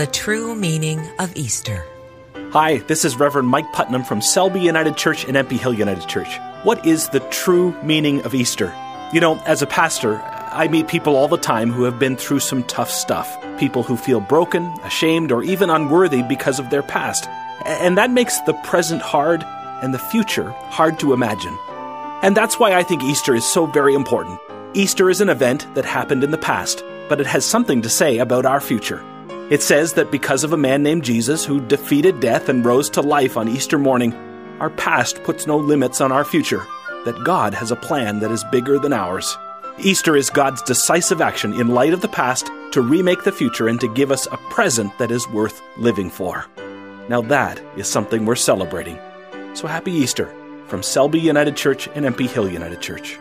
The true meaning of Easter. Hi, this is Reverend Mike Putnam from Selby United Church and Empey Hill United Church. What is the true meaning of Easter? You know, as a pastor, I meet people all the time who have been through some tough stuff. People who feel broken, ashamed, or even unworthy because of their past. And that makes the present hard and the future hard to imagine. And that's why I think Easter is so very important. Easter is an event that happened in the past, but it has something to say about our future. It says that because of a man named Jesus who defeated death and rose to life on Easter morning, our past puts no limits on our future, that God has a plan that is bigger than ours. Easter is God's decisive action in light of the past to remake the future and to give us a present that is worth living for. Now that is something we're celebrating. So happy Easter from Selby United Church and Empey Hill United Church.